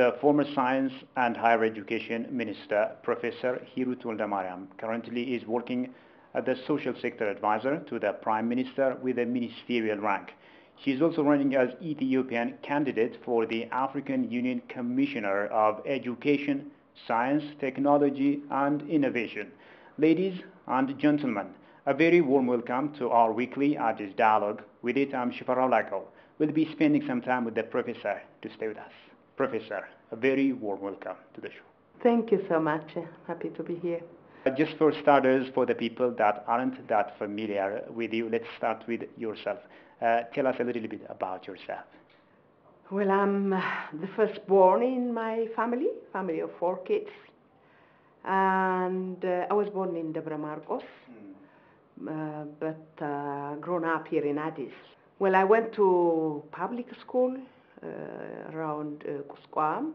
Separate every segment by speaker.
Speaker 1: the former Science and Higher Education Minister, Professor Hirut Woldemariam, currently is working as the Social Sector Advisor to the Prime Minister with a ministerial rank. She is also running as Ethiopian candidate for the African Union Commissioner of Education, Science, Technology and Innovation. Ladies and gentlemen, a very warm welcome to our weekly Addis Dialogue. With it, I'm Shifarao Lako. We'll be spending some time with the professor to stay with us. Professor, a very warm welcome to the show.
Speaker 2: Thank you so much. Happy to be here.
Speaker 1: Uh, Just for starters, for the people that aren't that familiar with you, let's start with yourself. Uh, tell us a little bit about yourself.
Speaker 2: Well, I'm uh, the firstborn in my family, family of four kids. And uh, I was born in Debre Marcos, uh, but uh, grown up here in Addis. Well, I went to public school around uh, Kusquam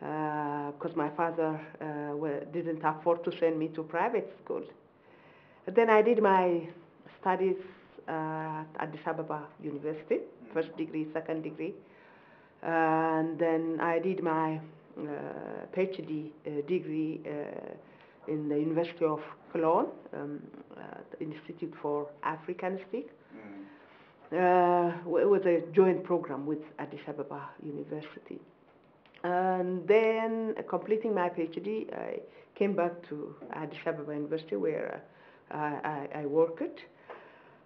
Speaker 2: because my father uh, didn't afford to send me to private school. Then I did my studies uh, at Addis Ababa University, first degree, second degree. And then I did my uh, PhD uh, degree uh, in the University of Cologne, um, Institute for African Studies. Uh, it was a joint program with Addis Ababa University. And then, uh, completing my PhD, I came back to Addis Ababa University where uh, I, I, worked.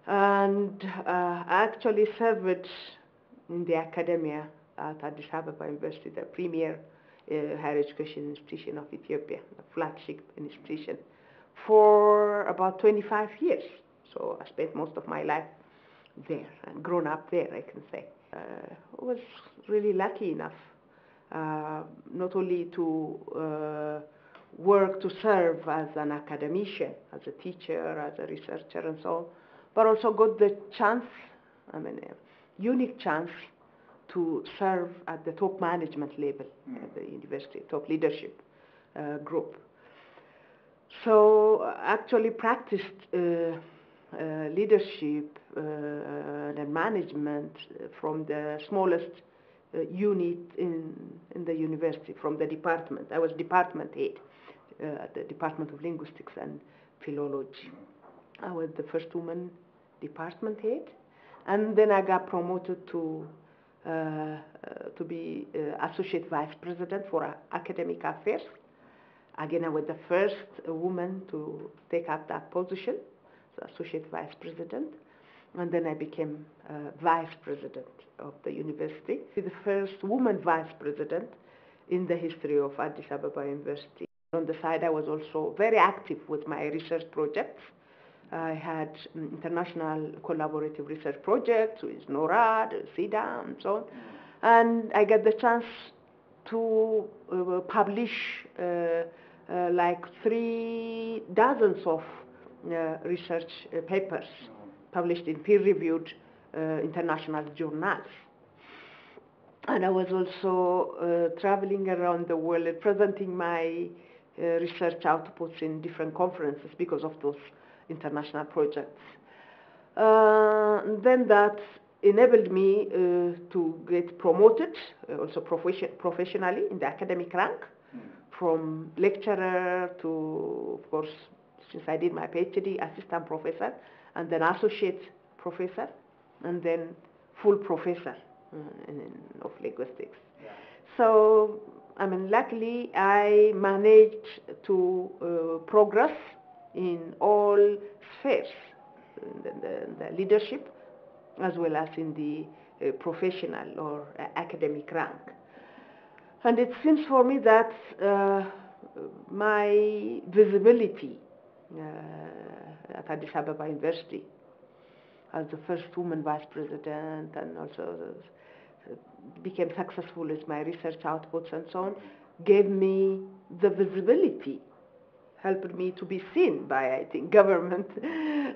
Speaker 2: And uh, I actually served in the academia at Addis Ababa University, the premier uh, higher education institution of Ethiopia, the flagship institution, for about 25 years. So I spent most of my life there and grown up there, I can say. Uh, I was really lucky enough uh, not only to uh, work to serve as an academician, as a teacher, as a researcher, and so on, but also got the chance, I mean, a unique chance to serve at the top management level at the university, top leadership uh, group. So uh, actually practiced leadership uh, and management from the smallest uh, unit in, in the university, from the department. I was department head uh, at the Department of Linguistics and Philology. I was the first woman department head, and then I got promoted to uh, uh, to be uh, associate vice president for uh, academic affairs. Again, I was the first uh, woman to take up that position, associate vice president, and then I became uh, vice president of the university, the first woman vice president in the history of Addis Ababa University. On the side, I was also very active with my research projects. I had mm, international collaborative research projects with NORAD, SIDA, and so on. And I got the chance to uh, publish uh, uh, like three dozens of uh, research uh, papers published in peer-reviewed uh, international journals. And I was also uh, traveling around the world and presenting my uh, research outputs in different conferences because of those international projects. Uh, then that enabled me uh, to get promoted, uh, also profession- professionally in the academic rank, from lecturer to, of course, since I did my PhD, assistant professor, and then associate professor, and then full professor uh, of linguistics. So, I mean, luckily I managed to uh, progress in all spheres, in the, the, the leadership, as well as in the uh, professional or uh, academic rank. And it seems for me that uh, my visibility at Addis Ababa University as the first woman vice president and also uh, became successful with my research outputs and so on, gave me the visibility, helped me to be seen by, I think, government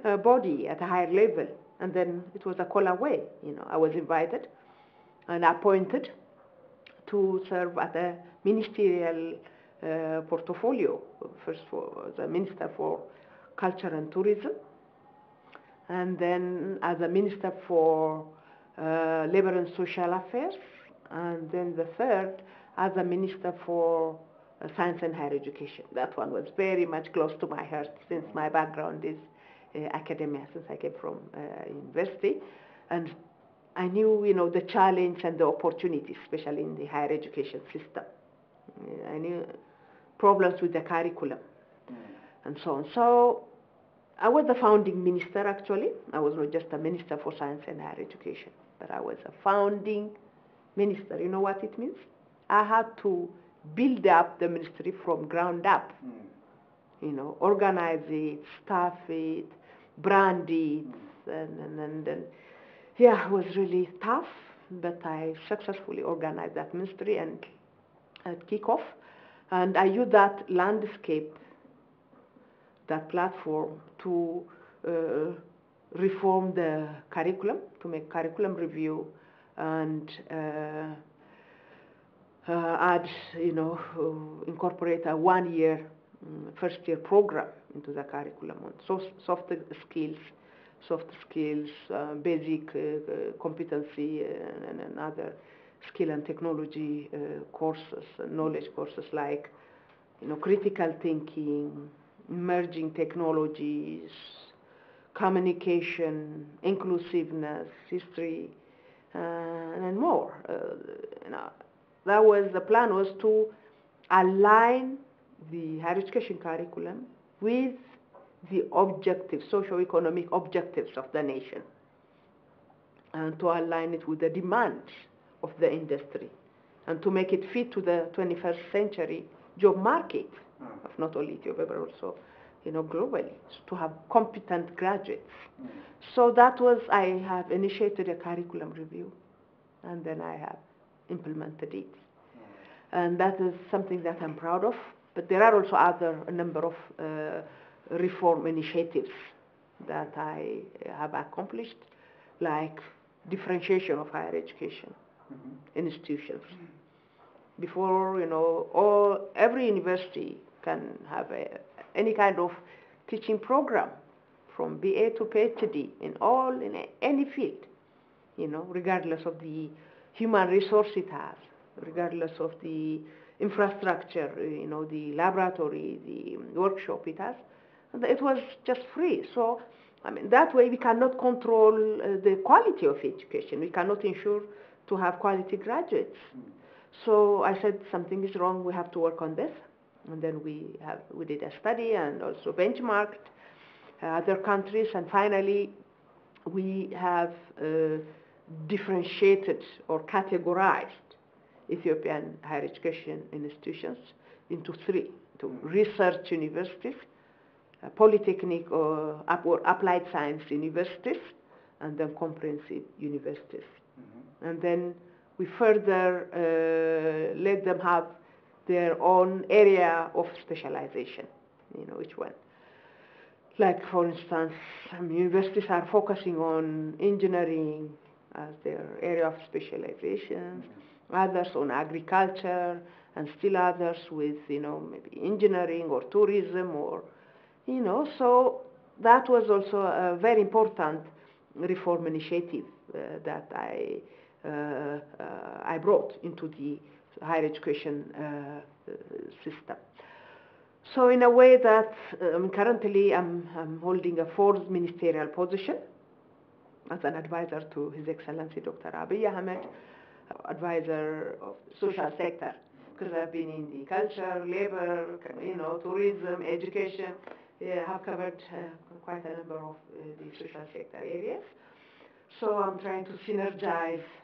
Speaker 2: uh, body at a higher level. And then it was a call away, you know, I was invited and appointed to serve at a ministerial uh, portfolio, first for the Minister for Culture and Tourism, and then as a Minister for uh, Labor and Social Affairs, and then the third as a minister for uh, science and higher education. That one was very much close to my heart since my background is uh, academia, since I came from uh, university. And I knew, you know, the challenge and the opportunities, especially in the higher education system. I knew problems with the curriculum mm. and so on. So I was the founding minister, actually. I was not just a minister for science and higher education, but I was a founding minister. You know what it means? I had to build up the ministry from ground up. Mm. You know, organize it, staff it, brand it, mm. and, and, and, and yeah, it was really tough, but I successfully organized that ministry and at kickoff, and I use that landscape, that platform to uh, reform the curriculum, to make curriculum review, and uh, uh, add, you know, uh, incorporate a one-year um, first-year program into the curriculum on so, soft skills, soft skills, uh, basic uh, uh, competency, and, and, other skill and technology uh, courses, knowledge courses like, you know, critical thinking, emerging technologies, communication, inclusiveness, history, and more. you know, that was the plan was to align the higher education curriculum with the objectives, socio-economic objectives of the nation, and to align it with the demands of the industry, and to make it fit to the 21st century job market mm. of not only Ethiopia but also, you know, globally, to have competent graduates. Mm. So that was I have initiated a curriculum review, and then I have implemented it. Mm. And that is something that I'm proud of. But there are also other a number of uh, reform initiatives that I have accomplished, like differentiation of higher education mm-hmm. institutions. Mm-hmm. Before, you know, all every university can have a, any kind of teaching program, from BA to PhD in all in any field, you know, regardless of the human resource it has, regardless of the infrastructure, you know, the laboratory, the workshop it has. It was just free. So, I mean, that way we cannot control uh, the quality of education. We cannot ensure to have quality graduates. So I said something is wrong. We have to work on this. And then we have we did a study and also benchmarked uh, other countries. And finally, we have uh, differentiated or categorized Ethiopian higher education institutions into three, to research universities, uh, polytechnic or, or, applied science universities, and then comprehensive universities. Mm-hmm. And then we further uh, let them have their own area of specialization, you know, which one. Like, for instance, some universities are focusing on engineering as their area of specialization. Others on agriculture, and still others with, you know, maybe engineering or tourism or, you know, so that was also a very important reform initiative uh, that I, I brought into the higher education uh, system. So in a way that um, currently I'm, I'm holding a fourth ministerial position as an advisor to His Excellency Dr. Abiy Ahmed, advisor of social sector because I've been in the culture, labor, you know, tourism, education. Yeah, I have covered uh, quite a number of uh, the social sector areas. So I'm trying to synergize uh,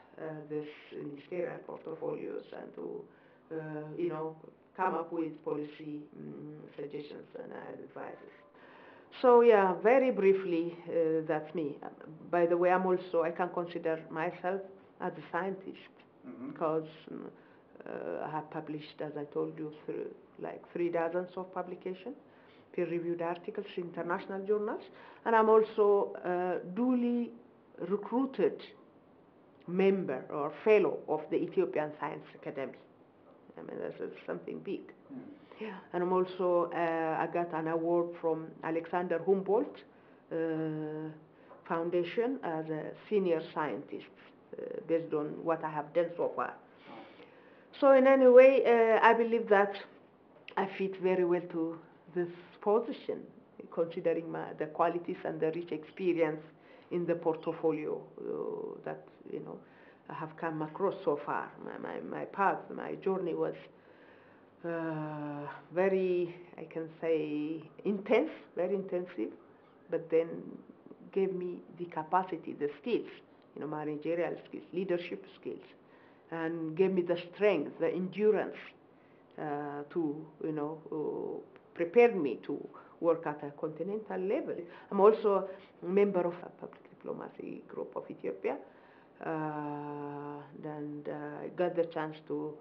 Speaker 2: this ministerial portfolios and to, uh, you know, come up with policy um, suggestions and advices. So yeah, very briefly, uh, that's me. By the way, I'm also, I can consider myself as a scientist mm-hmm. because uh, I have published, as I told you, through like three dozens of publications, peer-reviewed articles in international journals, and I'm also a duly recruited member or fellow of the Ethiopian Science Academy. I mean, that's something big. Yeah. And I'm also, uh, I got an award from Alexander Humboldt uh, Foundation as a senior scientist uh, based on what I have done so far. So in any way, uh, I believe that I fit very well to this position, considering my, the qualities and the rich experience in the portfolio uh, that you know I have come across so far. My, my, my path, my journey was uh, very, I can say, intense, very intensive, but then gave me the capacity, the skills, you know, managerial skills, leadership skills, and gave me the strength, the endurance uh, to, you know, uh, prepare me to work at a continental level. I'm also a member of a public diplomacy group of Ethiopia, uh, and I got the chance to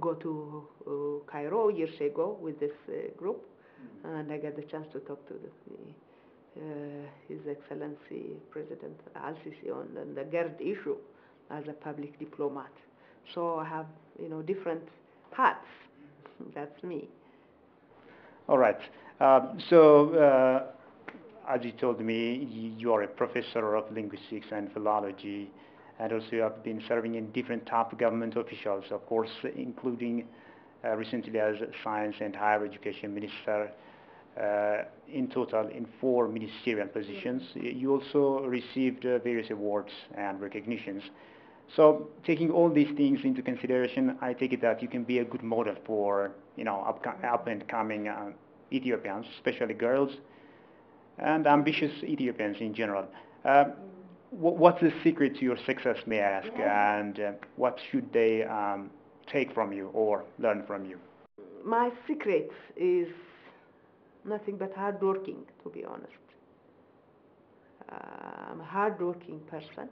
Speaker 2: go to uh, Cairo years ago with this uh, group, and I got the chance to talk to the, uh, His Excellency President Al-Sisi on, on the GERD issue as a public diplomat. So I have, you know, different hats. That's me.
Speaker 1: All right. Um, so, uh, as you told me, you, you are a professor of linguistics and philology, and also you have been serving in different top government officials, of course, including uh, recently as Science and Higher Education Minister, uh, in total in four ministerial positions. You also received uh, various awards and recognitions. So taking all these things into consideration, I take it that you can be a good model for you know up, up and coming uh, Ethiopians, especially girls, and ambitious Ethiopians in general. Uh, what's the secret to your success, may I ask, and uh, what should they um, take from you or learn from you?
Speaker 2: My secret is nothing but hard working, to be honest. Uh, I'm a hard working person.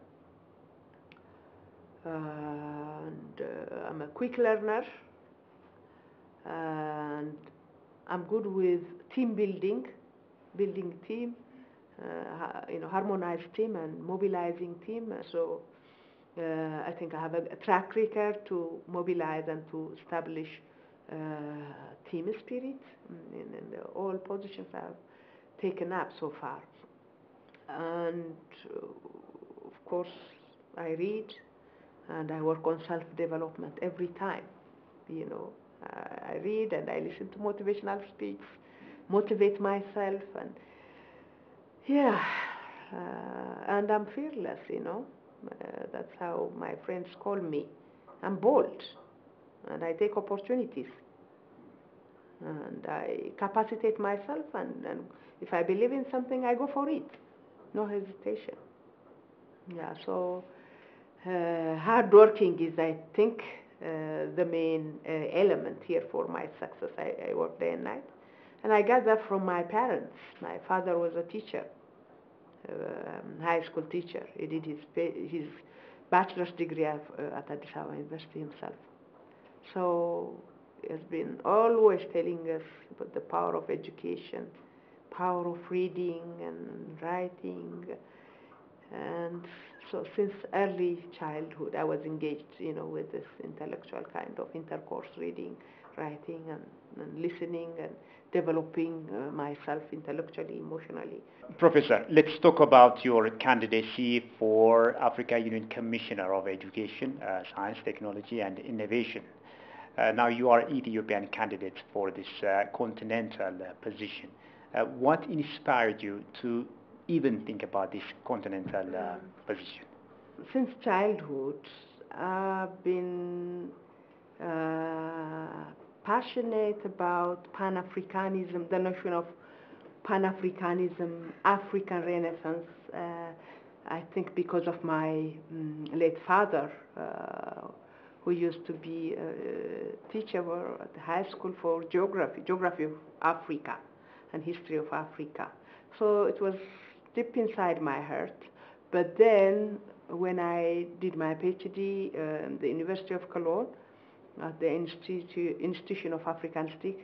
Speaker 2: and uh, I'm a quick learner. And I'm good with team building, building team, uh, you know, harmonized team and mobilizing team. So uh, I think I have a, a, track record to mobilize and to establish uh, team spirit in, in all positions I've taken up so far. And of course, I read and I work on self-development every time, you know. I read and I listen to motivational speech, motivate myself, and yeah, uh, and I'm fearless, you know. Uh, that's how my friends call me. I'm bold, and I take opportunities, and I capacitate myself, and, and if I believe in something, I go for it, no hesitation. Yeah, so uh, hard working is, I think, the main uh, element here for my success. I, I work day and night. And I got that from my parents. My father was a teacher, um, high school teacher. He did his, his bachelor's degree at, uh, at Addis Ababa University himself. So he has been always telling us about the power of education, power of reading and writing, and so since early childhood, I was engaged, you know, with this intellectual kind of intercourse, reading, writing, and, and listening, and developing uh, myself intellectually, emotionally.
Speaker 1: Professor, let's talk about your candidacy for Africa Union Commissioner of Education, uh, Science, Technology, and Innovation. Uh, now you are Ethiopian candidate for this uh, continental uh, position. Uh, what inspired you to even think about this continental uh, position?
Speaker 2: Since childhood, I've been uh, passionate about Pan Africanism, the notion of Pan Africanism, African Renaissance. Uh, I think because of my um, late father, uh, who used to be a teacher at the high school for geography, geography of Africa and history of Africa. So it was deep inside my heart. But then, when I did my PhD at um, the University of Cologne, at the Institute, Institution of African Studies,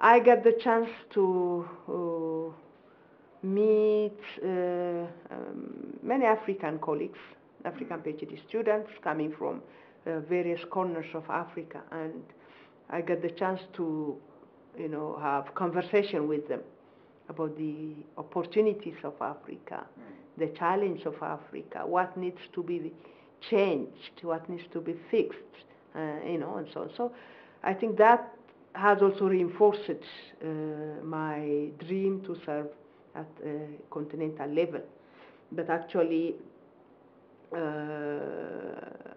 Speaker 2: I got the chance to uh, meet uh, um, many African colleagues, African PhD students coming from uh, various corners of Africa, and I got the chance to, you know, have conversation with them about the opportunities of Africa, the challenge of Africa, what needs to be changed, what needs to be fixed, uh, you know, and so on. So I think that has also reinforced uh, my dream to serve at a continental level. But actually, uh,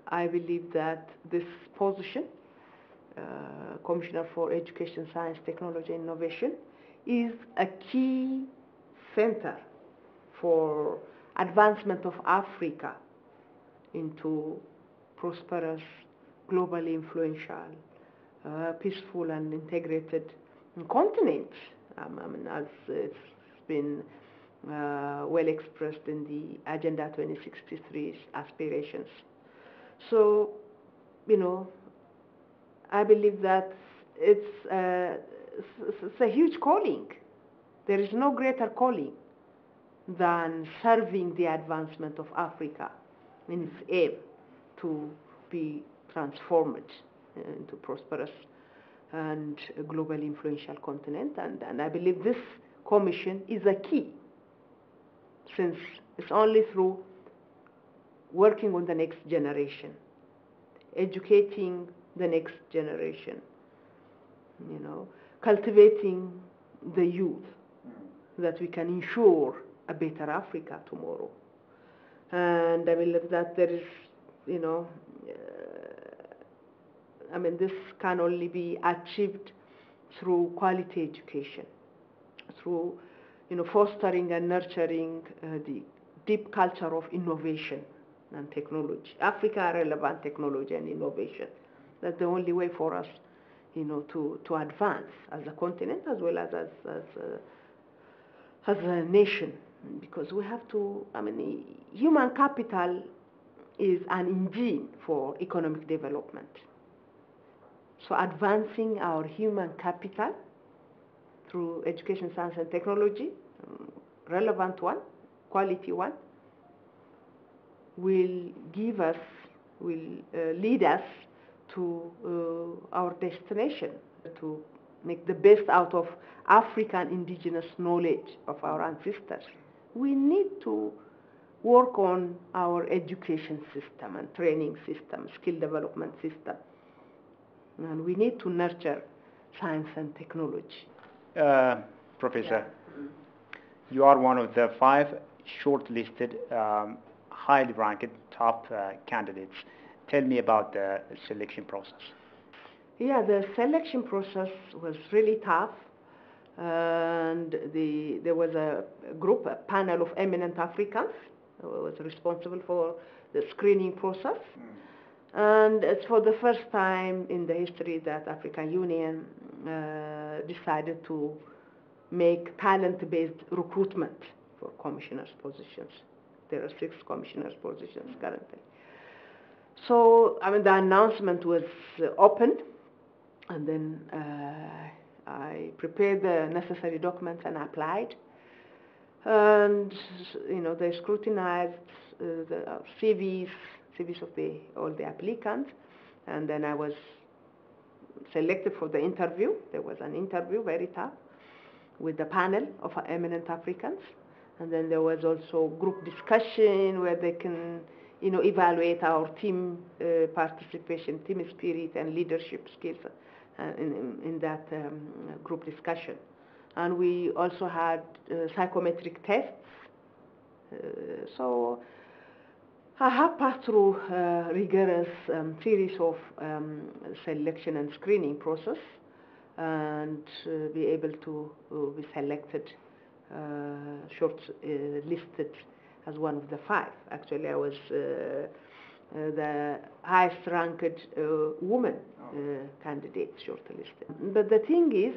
Speaker 2: I believe that this position, uh, Commissioner for Education, Science, Technology, and Innovation, is a key center for advancement of Africa into prosperous, globally influential, uh, peaceful and integrated continent. Um, I mean, as it's been uh, well expressed in the Agenda 2063's aspirations. So, you know, I believe that it's, uh, it's a huge calling. There is no greater calling than serving the advancement of Africa in its aim to be transformed into prosperous and globally influential continent. And, and I believe this commission is a key since it's only through working on the next generation, educating the next generation, you know, cultivating the youth that we can ensure a better Africa tomorrow. And I believe that there is, you know, uh, I mean, this can only be achieved through quality education, through, you know, fostering and nurturing uh, the deep culture of innovation and technology, Africa relevant technology and innovation. That's the only way for us, you know, to, to advance as a continent as well as as, as, a, as a nation because we have to, I mean, human capital is an engine for economic development. So advancing our human capital through education, science, and technology, um, relevant one, quality one, will give us, will uh, lead us to uh, our destination, to make the best out of African indigenous knowledge of our ancestors. We need to work on our education system and training system, skill development system. And we need to nurture science and technology.
Speaker 1: Uh, Professor, you are one of the five shortlisted, um, highly ranked top uh, candidates. Tell me about the selection process.
Speaker 2: Yeah, the selection process was really tough. And the, there was a group, a panel of eminent Africans who was responsible for the screening process. And it's for the first time in the history that African Union uh, decided to make talent-based recruitment for commissioners' positions. There are six commissioners' positions currently. So, I mean, the announcement was uh, opened, and then uh, I prepared the necessary documents and applied. And, you know, they scrutinized uh, the uh, CVs, CVs of the, all the applicants, and then I was selected for the interview. There was an interview, very tough, with the panel of eminent Africans. And then there was also group discussion where they can, you know, evaluate our team uh, participation, team spirit, and leadership skills uh, in, in, that um, group discussion. And we also had uh, psychometric tests. Uh, so I have passed through a rigorous um, series of um, selection and screening process and uh, be able to uh, be selected, uh, short listed as one of the five. Actually, I was the highest ranked woman candidate shortlisted. But the thing is,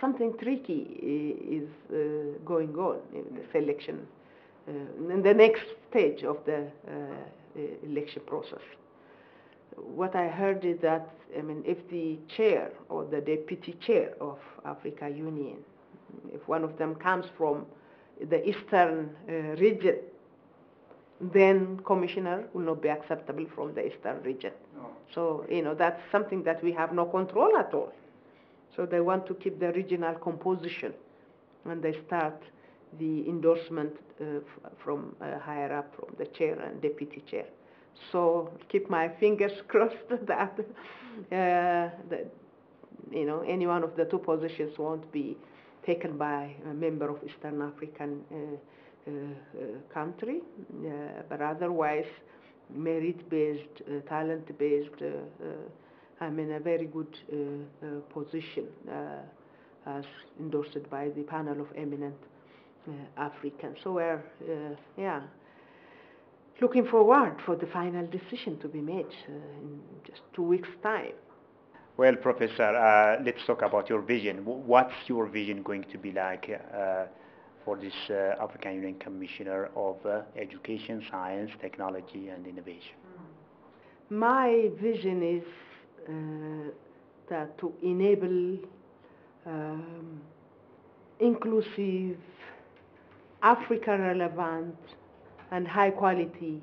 Speaker 2: something tricky is uh, going on in the selection, uh, in the next stage of the uh, election process. What I heard is that, I mean, if the chair or the deputy chair of Africa Union, if one of them comes from the eastern region, then commissioner will not be acceptable from the eastern region.
Speaker 1: Oh.
Speaker 2: So, you know, that's something that we have no control at all. So they want to keep the regional composition when they start the endorsement uh, from uh, higher up, from the chair and deputy chair. So keep my fingers crossed that, uh, that you know any one of the two positions won't be taken by a member of Eastern African uh, uh, uh, country, uh, but otherwise merit-based, uh, talent-based, uh, I'm in a very good position as endorsed by the panel of eminent Africans. So we're, yeah, looking forward for the final decision to be made in just two weeks' time.
Speaker 1: Well, Professor, uh, let's talk about your vision. What's your vision going to be like uh, for this uh, African Union Commissioner of Education, Science, Technology and Innovation?
Speaker 2: My vision is that to enable um, inclusive, Africa-relevant and high-quality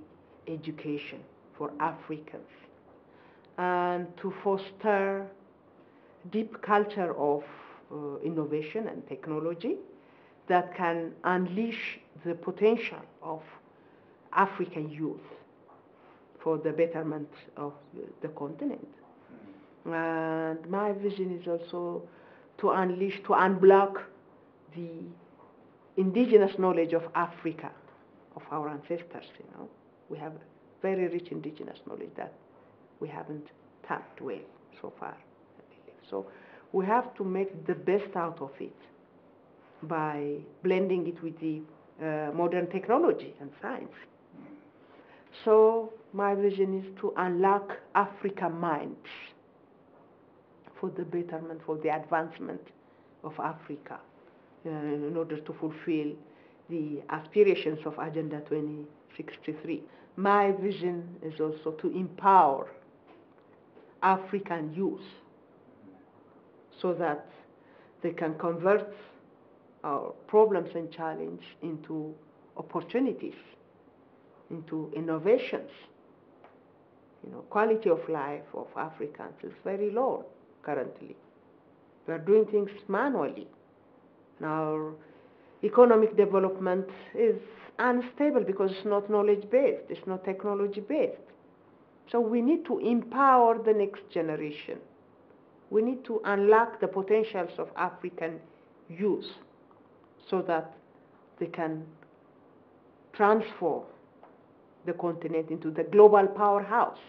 Speaker 2: education for Africans and to foster deep culture of uh, innovation and technology that can unleash the potential of African youth for the betterment of the continent. And my vision is also to unleash, to unblock the indigenous knowledge of Africa, of our ancestors, you know. We have very rich indigenous knowledge that we haven't tapped well so far. So we have to make the best out of it by blending it with the uh, modern technology and science. So my vision is to unlock African minds for the betterment, for the advancement of Africa uh, in order to fulfill the aspirations of Agenda 2063. My vision is also to empower African youth so that they can convert our problems and challenge into opportunities, into innovations. You know, quality of life of Africans is very low currently. We are doing things manually. Our economic development is unstable because it's not knowledge-based, it's not technology-based. So we need to empower the next generation. We need to unlock the potentials of African youth so that they can transform the continent into the global powerhouse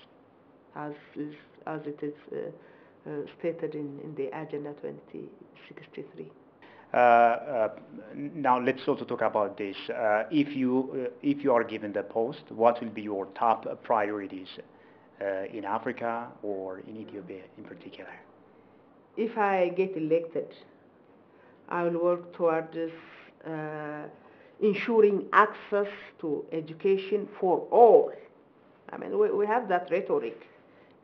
Speaker 2: as, is, as it is uh, uh, stated in, in the Agenda 2063.
Speaker 1: Uh, uh, now let's also talk about this. Uh, if you if you are given the post, what will be your top priorities in Africa or in Ethiopia in particular?
Speaker 2: If I get elected, I will work towards uh, ensuring access to education for all. I mean, we, we have that rhetoric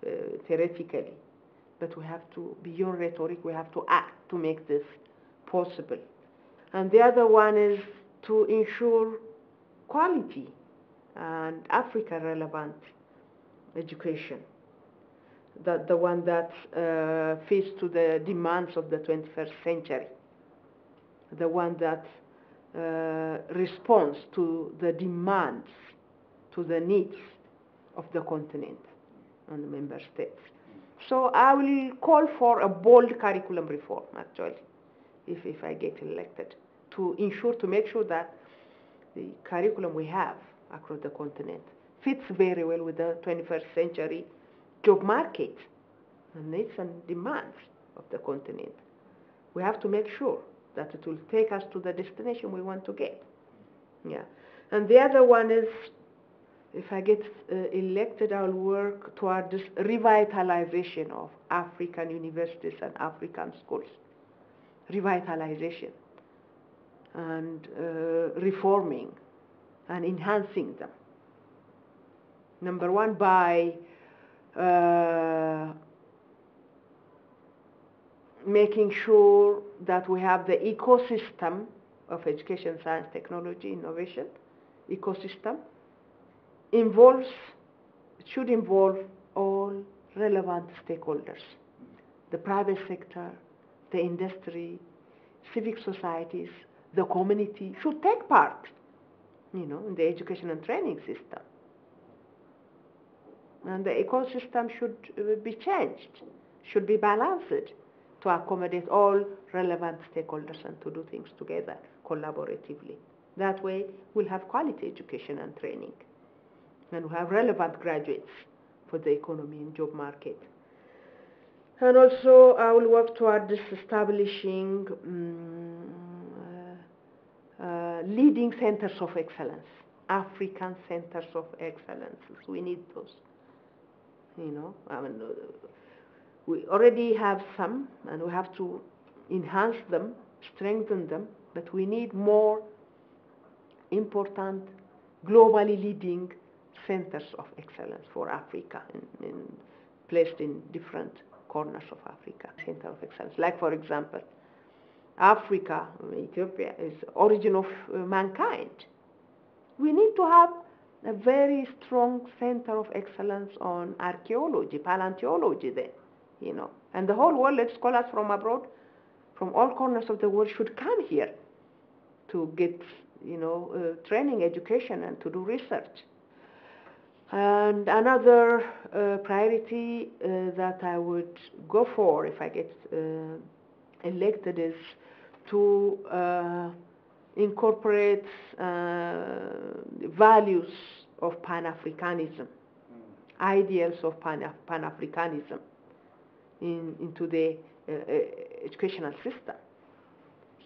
Speaker 2: uh, theoretically, but we have to, be beyond rhetoric, we have to act to make this possible. And the other one is to ensure quality and Africa relevant education, the, the one that uh, fits to the demands of the 21st century, the one that uh, responds to the demands, to the needs of the continent and the member states. So I will call for a bold curriculum reform, actually, if, if I get elected, to ensure, to make sure that the curriculum we have across the continent fits very well with the 21st century job market and needs and demands of the continent. We have to make sure that it will take us to the destination we want to get. Yeah. And the other one is, if I get uh, elected, I'll work toward this revitalization of African universities and African schools. Revitalization and uh, reforming and enhancing them number one, by uh, making sure that we have the ecosystem of education, science, technology, innovation, ecosystem, involves, should involve all relevant stakeholders, the private sector, the industry, civic societies, the community should take part, you know, in the education and training system And the ecosystem should uh, be changed, should be balanced to accommodate all relevant stakeholders and to do things together collaboratively. That way, we'll have quality education and training, and we'll have relevant graduates for the economy and job market. And also, I will work toward establishing um, uh, uh, leading centers of excellence, African centers of excellence. We need those. You know, I mean, uh, we already have some, and we have to enhance them, strengthen them, but we need more important, globally leading centers of excellence for Africa, in, in, placed in different corners of Africa, center of excellence. Like, for example, Africa, Ethiopia, is origin of uh, mankind. We need to have a very strong center of excellence on archaeology, paleontology there, you know. And the whole world, let's scholars from abroad, from all corners of the world should come here to get, you know, uh, training, education, and to do research. And another uh, priority uh, that I would go for if I get uh, elected is to uh, incorporate uh, values of Pan-Africanism, ideals of Pan- Pan-Africanism in, into the uh, educational system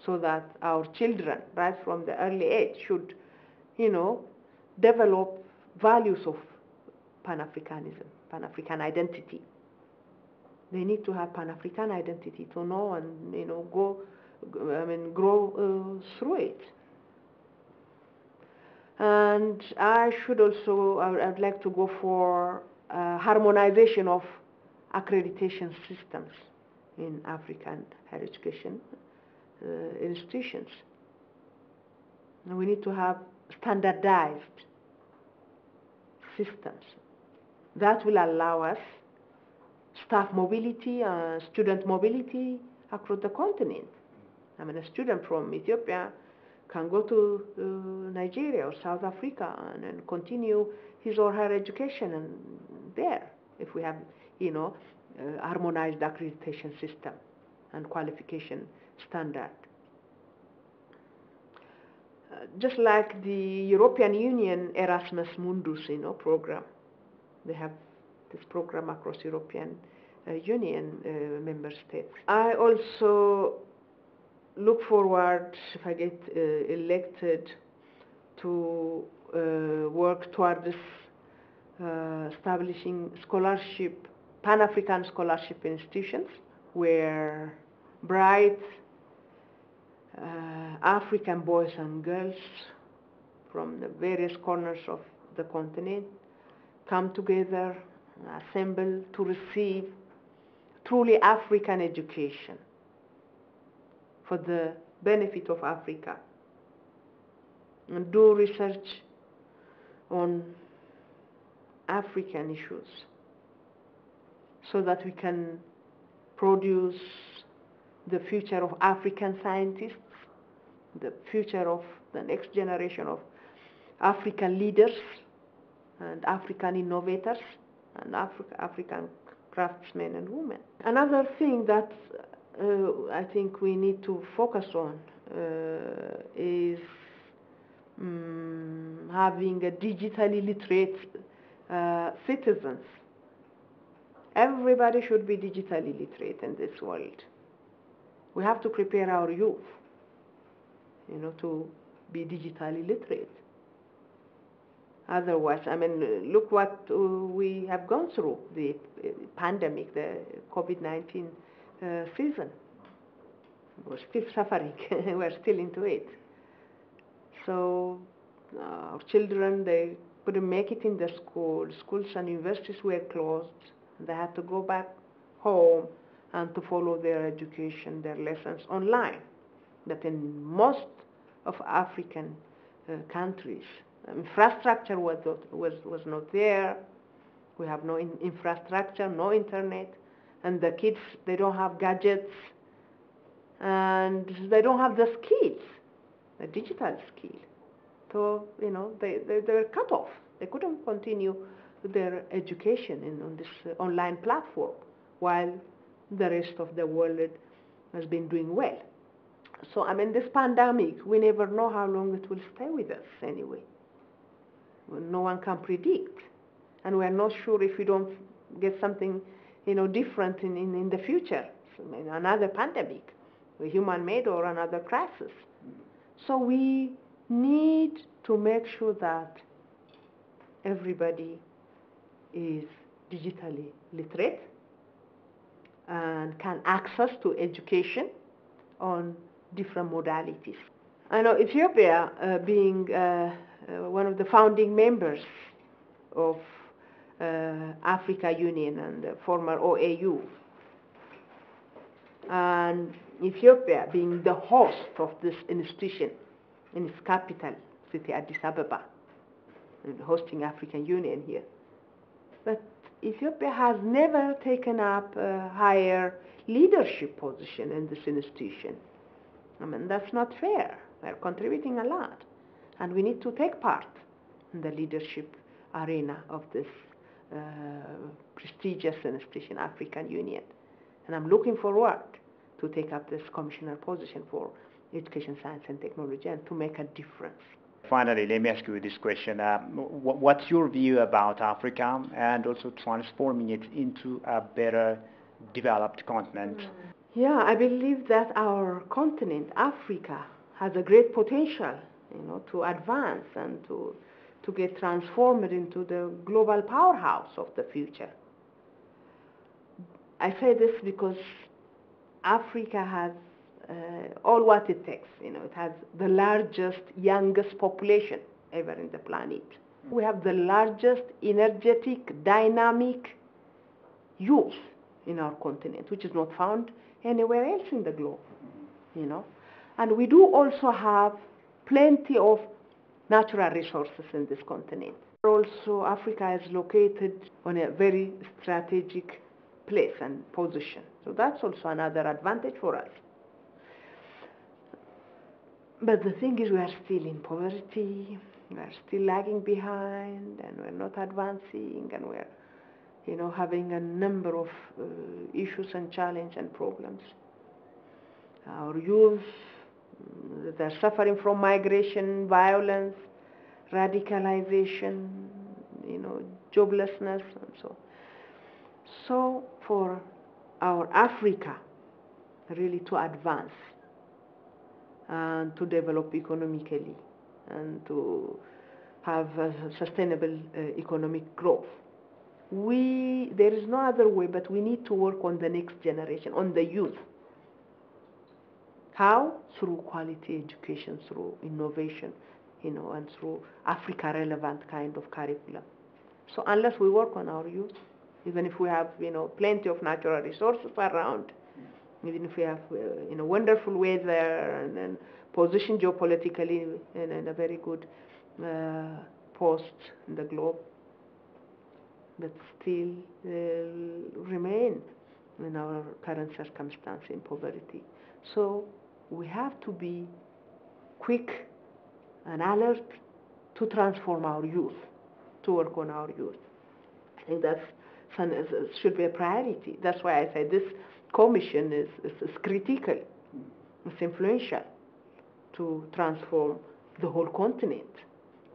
Speaker 2: so that our children, right from the early age, should, you know, develop values of Pan-Africanism, Pan-African identity. They need to have Pan-African identity to know and, you know, go, I mean, grow uh, through it. And I should also, I would, like to go for uh, harmonization of accreditation systems in African higher education uh, institutions. And we need to have standardized systems that will allow us staff mobility, uh, student mobility across the continent. I mean, a student from Ethiopia can go to uh, Nigeria or South Africa and, and, continue his or her education and there if we have, you know, uh, harmonized accreditation system and qualification standard. Uh, just like the European Union Erasmus Mundus, you know, program, they have this program across European uh, Union uh, member states. I also look forward, if I get uh, elected, to uh, work towards uh, establishing scholarship, Pan-African scholarship institutions, where bright African boys and girls from the various corners of the continent come together, assemble to receive truly African education for the benefit of Africa and do research on African issues so that we can produce the future of African scientists, the future of the next generation of African leaders and African innovators and Afri African craftsmen and women. Another thing that uh, I think we need to focus on uh, is um, having a digitally literate uh, citizens. Everybody should be digitally literate in this world. We have to prepare our youth, you know, to be digitally literate. Otherwise, I mean, look what uh, we have gone through the uh, pandemic, the COVID 19 uh, season. We're still suffering, we're still into it. So, uh, our children, they couldn't make it in the school. Schools and universities were closed. They had to go back home and to follow their education, their lessons online. That in most of African uh, countries, infrastructure was, was, was not there. We have no in infrastructure, no internet, and the kids, they don't have gadgets, and they don't have the skills, the digital skill. So, you know, they, they, they were cut off. They couldn't continue their education in, on this uh, online platform, while the rest of the world has been doing well. So, I mean, this pandemic, we never know how long it will stay with us anyway. No one can predict. And we're not sure if we don't get something, you know, different in, in, in the future. So, I mean, another pandemic, human-made or another crisis. So we need to make sure that everybody is digitally literate and can access to education on different modalities. I know Ethiopia, uh, being uh, uh, one of the founding members of Africa Union and the former OAU, and Ethiopia being the host of this institution in its capital city, Addis Ababa, hosting African Union here. But Ethiopia has never taken up a higher leadership position in this institution. I mean, that's not fair. We're contributing a lot. And we need to take part in the leadership arena of this uh, prestigious institution, African Union. And I'm looking forward to take up this commissioner position for education, science, and technology and to make a difference.
Speaker 1: Finally, let me ask you this question. Uh, what's your view about Africa and also transforming it into a better developed continent? Mm.
Speaker 2: Yeah, I believe that our continent, Africa, has a great potential, you know, to advance and to, to get transformed into the global powerhouse of the future. I say this because Africa has uh, all what it takes. You know, it has the largest, youngest population ever in the planet. We have the largest, energetic, dynamic youth in our continent, which is not found anywhere else in the globe. You know, and we do also have plenty of natural resources in this continent. Also, Africa is located on a very strategic place and position. So that's also another advantage for us. But the thing is, we are still in poverty, we are still lagging behind, and we're not advancing, and we're, you know, having a number of uh, issues and challenges and problems. Our youth, they're suffering from migration, violence, radicalization, you know, joblessness, and so. So for our Africa really to advance and to develop economically and to have sustainable uh, economic growth. We, there is no other way, but we need to work on the next generation, on the youth. How? Through quality education, through innovation, you know, and through Africa-relevant kind of curriculum. So unless we work on our youth, even if we have, you know, plenty of natural resources around, even if we have, uh, you know, wonderful weather and, and position geopolitically in, in, a very good uh, post in the globe, but still uh, remain in our current circumstance in poverty. So we have to be quick and alert to transform our youth, to work on our youth. I think that should be a priority. That's why I say this commission is, is, is critical, it's influential to transform the whole continent.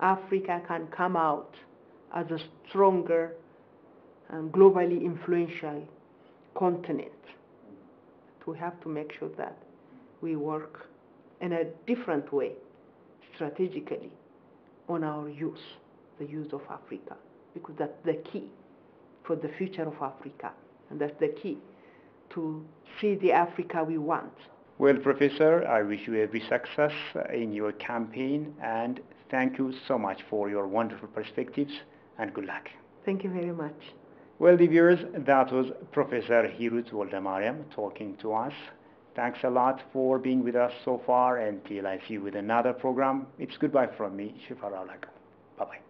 Speaker 2: Africa can come out as a stronger and globally influential continent. We have to make sure that we work in a different way, strategically, on our youth, the youth of Africa, because that's the key for the future of Africa. And that's the key to see the Africa we want.
Speaker 1: Well, Professor, I wish you every success in your campaign and thank you so much for your wonderful perspectives and good luck.
Speaker 2: Thank you very much.
Speaker 1: Well, the viewers, that was Professor Hirut Woldemariam talking to us. Thanks a lot for being with us so far. Until I see you with another program, it's goodbye from me, Shifar Bye-bye.